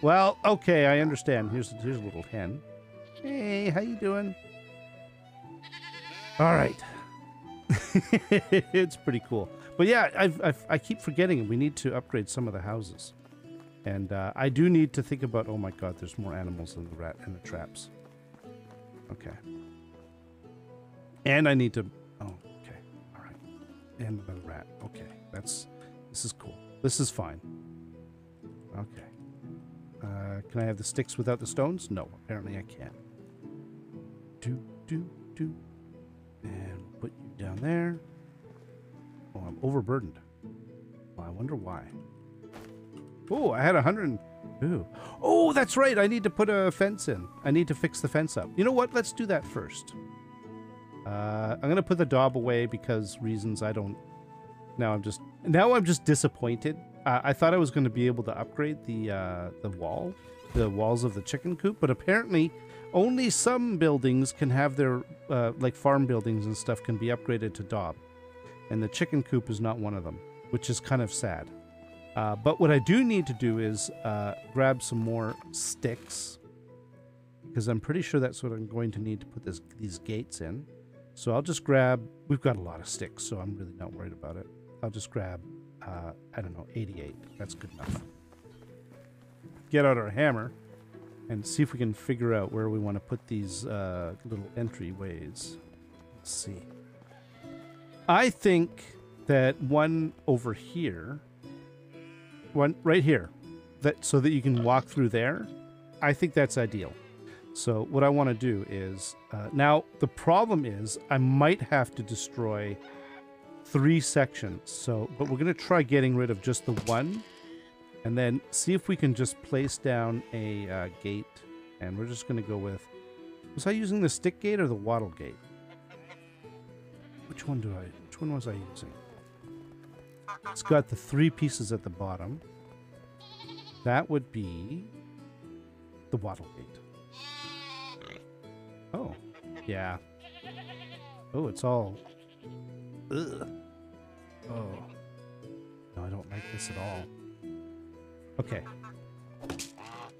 Well, okay, I understand. Here's here's a little hen. Hey, how you doing? All right. <laughs> it's pretty cool. But yeah, I've, I've, I keep forgetting we need to upgrade some of the houses. And uh, I do need to think about, oh my god, there's more animals in the rat in the traps. Okay. And I need to. Oh, okay. All right. And the rat. Okay. That's. This is cool. This is fine. Okay. Uh, can I have the sticks without the stones? No, apparently I can't. Do, do, do. And put down there. Oh, I'm overburdened. Well, I wonder why. Oh, I had a hundred. Ooh. Oh, that's right. I need to put a fence in. I need to fix the fence up. You know what? Let's do that first. Uh, I'm gonna put the daub away because reasons I don't. Now I'm just now I'm just disappointed. Uh, I thought I was going to be able to upgrade the uh, the wall, the walls of the chicken coop, but apparently only some buildings can have their uh, like farm buildings and stuff can be upgraded to daub, and the chicken coop is not one of them, which is kind of sad. Uh, but what I do need to do is uh, grab some more sticks because I'm pretty sure that's what I'm going to need to put this, these gates in. So I'll just grab. We've got a lot of sticks, so I'm really not worried about it. I'll just grab. Uh, I don't know, 88. That's good enough. Get out our hammer and see if we can figure out where we want to put these uh, little entryways. Let's see. I think that one over here, one right here, that so that you can walk through there. I think that's ideal. So what I want to do is uh, now the problem is I might have to destroy three sections. So, but we're gonna try getting rid of just the one, and then see if we can just place down a uh, gate. And we're just gonna go with. Was I using the stick gate or the wattle gate? Which one do I? Which one was I using? It's got the three pieces at the bottom. That would be the wattle gate. Oh, yeah. Oh, it's all. Ugh. Oh. No, I don't like this at all. Okay.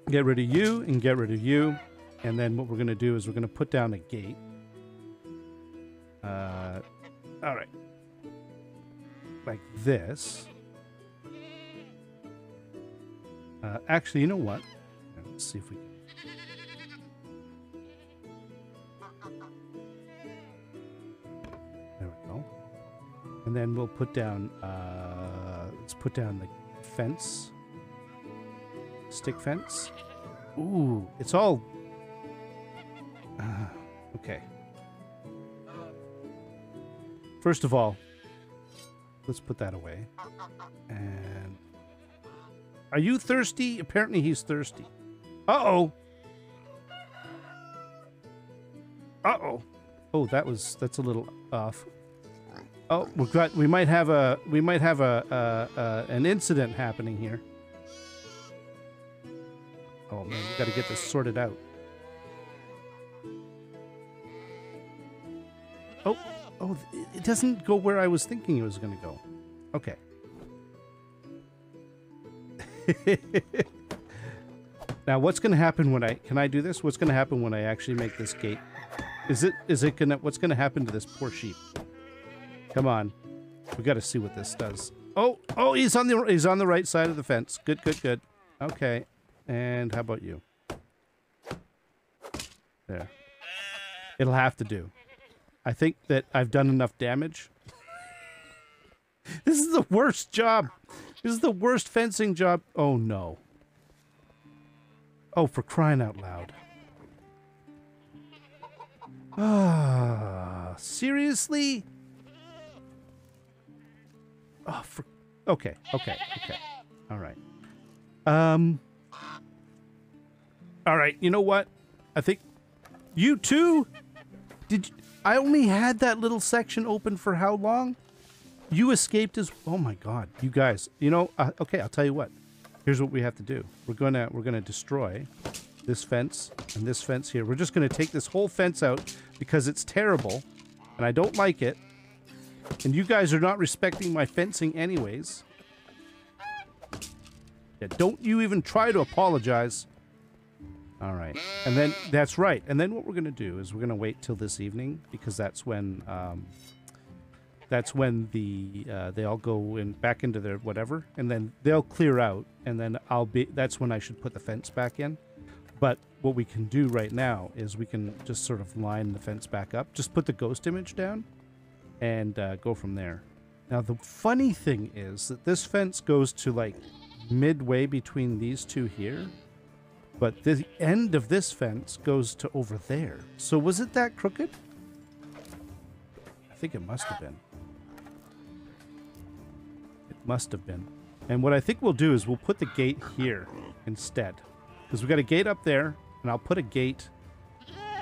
Get rid of you and get rid of you. And then what we're going to do is we're going to put down a gate. Uh, all right. Like this. Uh, actually, you know what? Let's see if we can. There we go. And then we'll put down, uh, let's put down the fence. Stick fence. Ooh, it's all. Uh, okay. First of all, let's put that away. And. Are you thirsty? Apparently he's thirsty. Uh oh. Uh oh. Oh, that was that's a little off. Oh, we've got we might have a we might have a an incident happening here. Oh man, we got to get this sorted out. Oh, oh, it- doesn't go where I was thinking it was to go. Okay. <laughs> now, what's to happen when I can I do this? What's to happen when I actually make this gate? Is it is it gonna what's to happen to this poor sheep? Come on, we got to see what this does. Oh, oh, he's on the he's on the right side of the fence. Good, good, good. Okay, and how about you? There. It'll have to do. I think that I've done enough damage. <laughs> this is the worst job. This is the worst fencing job. Oh no. Oh, for crying out loud. Ah, seriously? Oh, for okay, okay, okay. All right. Um. All right. You know what? I think you too. Did I only had that little section open for how long? You escaped as oh my god, you guys. You know, uh, okay, I'll tell you what. Here's what we have to do. We're gonna we're gonna destroy this fence and this fence here. We're just gonna take this whole fence out because it's terrible, and I don't like it. And you guys are not respecting my fencing, anyways. Yeah, don't you even try to apologize. All right. And then that's right. And then what we're going to do is we're going to wait till this evening because that's when um, that's when the uh, they all go in back into their whatever and then they'll clear out and then I'll be that's when I should put the fence back in. But what we can do right now is we can just sort of line the fence back up. Just put the ghost image down and uh, go from there. Now the funny thing is that this fence goes to like midway between these two here. But the end of this fence goes to over there. So was it that crooked? I think it must have been. It must have been. And what I think we'll do is we'll put the gate here instead. Because we've got a gate up there, and I'll put a gate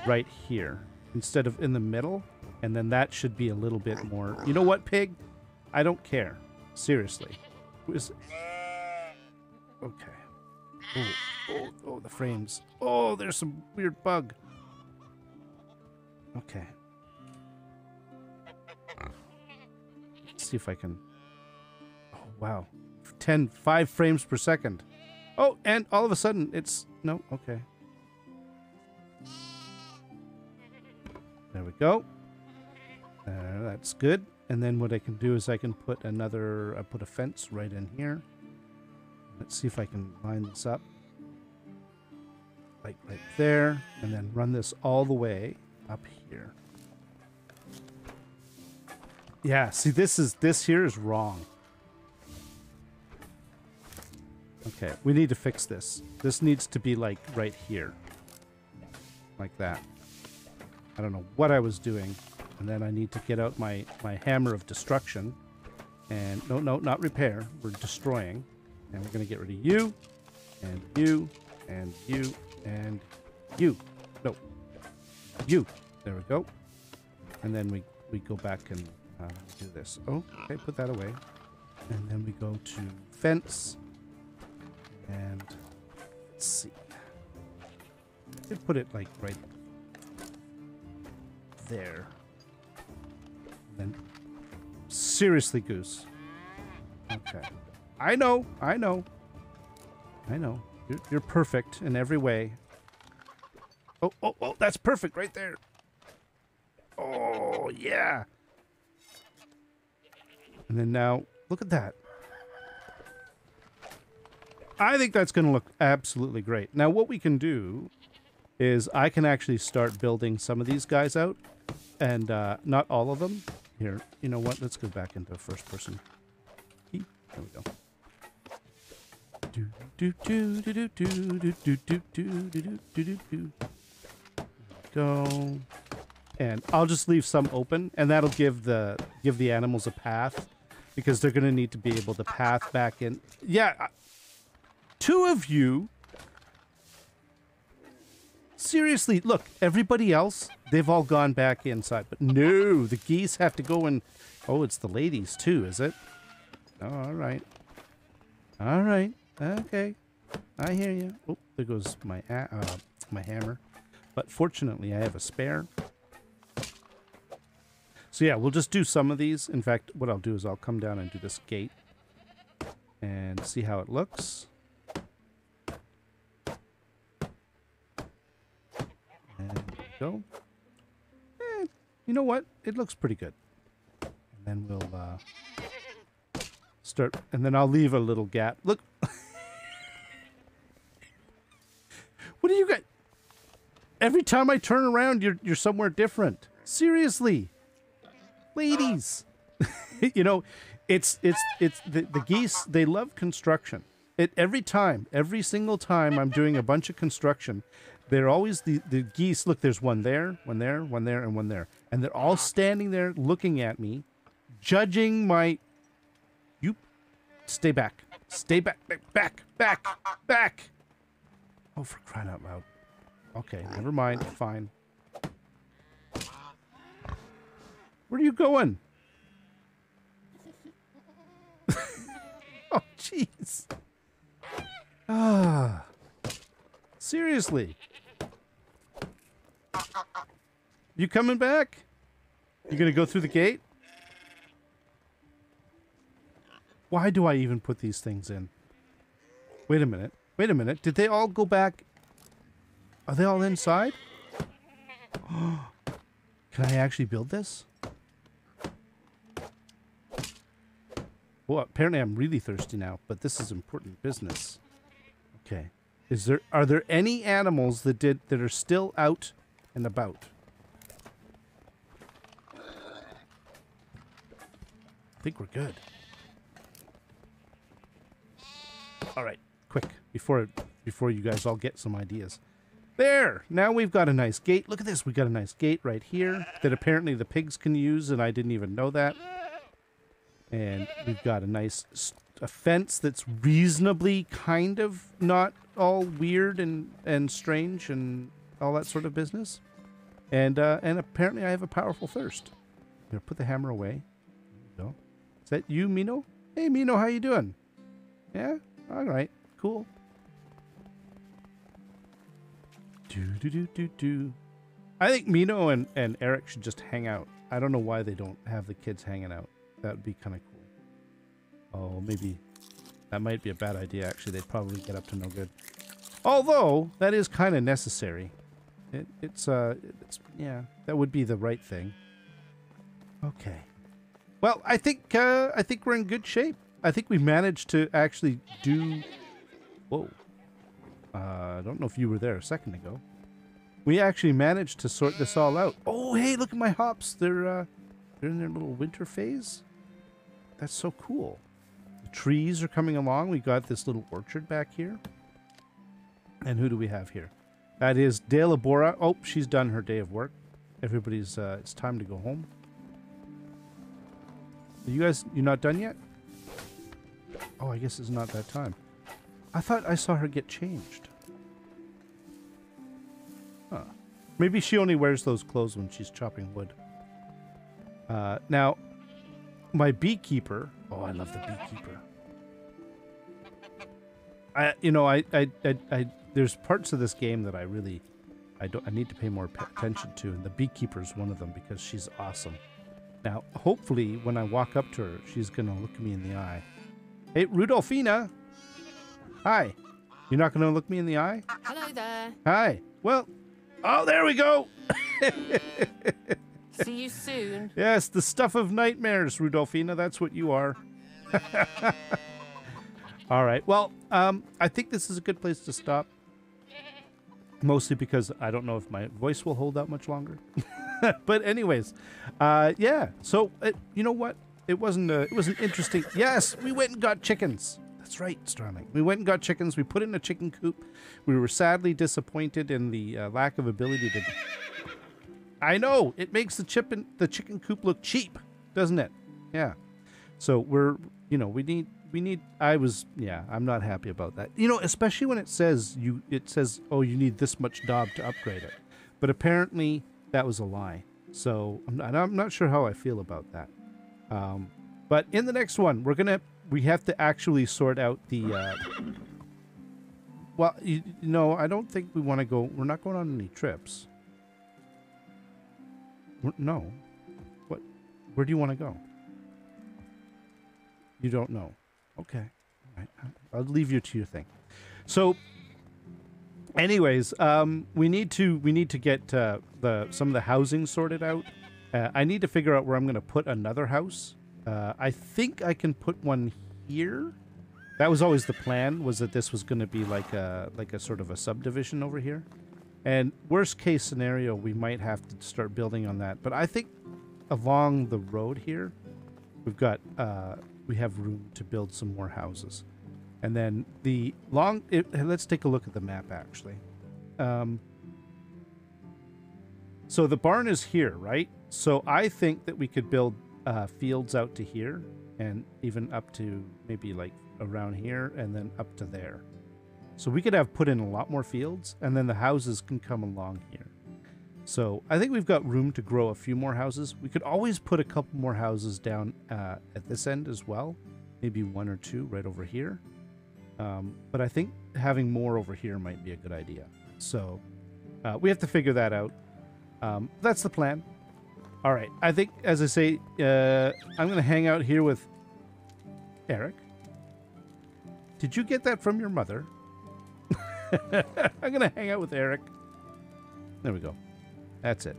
right here instead of in the middle. And then that should be a little bit more. You know what, pig? I don't care. Seriously. Okay. Oh, oh, oh, the frames. Oh, there's some weird bug. Okay. Let's see if I can. Oh, wow. 10, 5 frames per second. Oh, and all of a sudden it's. No, okay. There we go. Uh, that's good. And then what I can do is I can put another. I put a fence right in here. Let's see if I can line this up. Like right there. And then run this all the way up here. Yeah, see this is this here is wrong. Okay, we need to fix this. This needs to be like right here. Like that. I don't know what I was doing. And then I need to get out my, my hammer of destruction. And no, no, not repair. We're destroying. And we're going to get rid of you, and you, and you, and you. No. You. There we go. And then we, we go back and uh, do this. Oh, okay, put that away. And then we go to fence. And let's see. I could put it like right there. And then seriously, Goose. Okay. I know, I know. I know. You're, you're perfect in every way. Oh, oh, oh, that's perfect right there. Oh, yeah. And then now, look at that. I think that's going to look absolutely great. Now, what we can do is I can actually start building some of these guys out, and uh, not all of them. Here, you know what? Let's go back into first person. There we go. Go. And I'll just leave some open, and that'll give the give the animals a path, because they're gonna need to be able to path back in. Yeah, two of you. Seriously, look, everybody else, they've all gone back inside, but no, the geese have to go and. Oh, it's the ladies too, is it? All right. All right. Okay. I hear you. Oh, there goes my uh, my hammer. But fortunately, I have a spare. So yeah, we'll just do some of these. In fact, what I'll do is I'll come down and do this gate and see how it looks. And go. Eh, you know what? It looks pretty good. And then we'll uh, start, and then I'll leave a little gap. Look. <laughs> what do you got? Every time I turn around, you're you're somewhere different. Seriously, ladies. <laughs> you know, it's it's it's the, the geese. They love construction. It every time, every single time I'm doing a bunch of construction, they're always the the geese. Look, there's one there, one there, one there, and one there, and they're all standing there looking at me, judging my. You, stay back, stay back, back, back, back, back. Oh, for crying out loud. Okay, never mind. Fine. Where are you going? <laughs> oh, jeez. Ah. Seriously. You coming back? You gonna go through the gate? Why do I even put these things in? Wait a minute. Wait a minute. Did they all go back? Are they all inside? <gasps> Can I actually build this? Well, apparently I'm really thirsty now, but this is important business. Okay. Is there are there any animals that did that are still out and about? I think we're good. All right, quick before before you guys all get some ideas. There! Now we've got a nice gate. Look at this. We got a nice gate right here that apparently the pigs can use, and I didn't even know that. And we've got a nice a fence that's reasonably kind of not all weird and, and strange and all that sort of business. And uh, and apparently I have a powerful thirst. Gonna put the hammer away. Go. Is that you, Mino? Hey, Mino, how you doing? Yeah. All right. Cool. Do do do do do. I think Mino and, and Eric should just hang out. I don't know why they don't have the kids hanging out. That would be kind of cool. Oh, maybe that might be a bad idea. Actually, they'd probably get up to no good. Although that is kind of necessary. It, it's uh, it's yeah, that would be the right thing. Okay. Well, I think uh, I think we're in good shape. I think we managed to actually do. Whoa. Uh, I don't know if you were there a second ago. We actually managed to sort this all out. Oh, hey, look at my hops. They're uh, they're in their little winter phase. That's so cool. The trees are coming along. We got this little orchard back here. And who do we have here? That is Delabora. Oh, she's done her day of work. Everybody's uh, it's time to go home. Are you guys, you're not done yet? Oh, I guess it's not that time. I thought I saw her get changed. Huh. Maybe she only wears those clothes when she's chopping wood. Uh, now, my beekeeper. Oh, I love the beekeeper. I, you know, I, I, I, I, there's parts of this game that I really, I don't, I need to pay more attention to, and the beekeeper is one of them because she's awesome. Now, hopefully, when I walk up to her, she's gonna look me in the eye. Hey, Rudolphina. Hi. You're not going to look me in the eye? Hello there. Hi. Well, oh, there we go. <laughs> See you soon. Yes, the stuff of nightmares, Rudolfina. That's what you are. <laughs> All right. Well, um, I think this is a good place to stop. Mostly because I don't know if my voice will hold out much longer. <laughs> but anyways, uh, yeah. So uh, you know what? It wasn't. A, it was an interesting. Yes, we went and got chickens. That's right, Starling. We went and got chickens. We put in a chicken coop. We were sadly disappointed in the uh, lack of ability to. <laughs> I know it makes the chip in, the chicken coop look cheap, doesn't it? Yeah. So we're you know we need we need I was yeah I'm not happy about that. You know especially when it says you it says oh you need this much daub to upgrade it, but apparently that was a lie. So I'm not, I'm not sure how I feel about that. Um, but in the next one we're gonna we have to actually sort out the. Uh, well, you, know I don't think we want to go. We're not going on any trips. We're- No. What? Where do you want to go? You don't know. Okay. Right. I'll leave you to your thing. So, anyways, um, we need to we need to get uh, the some of the housing sorted out. Uh, I need to figure out where I'm going to put another house. Uh, I think I can put one here. That was always the plan. Was that this was going to be like a like a sort of a subdivision over here. And worst case scenario, we might have to start building on that. But I think along the road here, we've got uh, we have room to build some more houses. And then the long. It, let's take a look at the map actually. Um, so the barn is here, right? So I think that we could build uh, fields out to here, and even up to maybe like around here, and then up to there. So we could have put in a lot more fields, and then the houses can come along here. So I think we've got room to grow a few more houses. We could always put a couple more houses down uh, at this end as well, maybe one or two right over here. Um, but I think having more over here might be a good idea. So uh, we have to figure that out. Um, that's the plan. All right. I think, as I say, uh, I'm going to hang out here with Eric. Did you get that from your mother? <laughs> I'm going to hang out with Eric. There we go. That's it.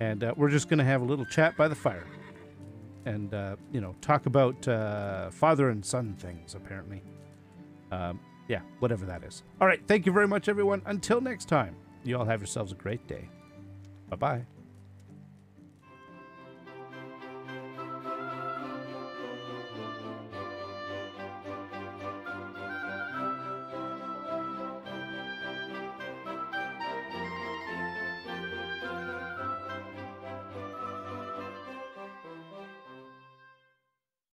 And uh, we're just going to have a little chat by the fire. And, uh, you know, talk about uh, father and son things, apparently. Um, yeah, whatever that is. All right. Thank you very much, everyone. Until next time, you all have yourselves a great day. Bye bye.